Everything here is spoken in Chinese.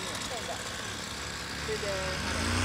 免费的这个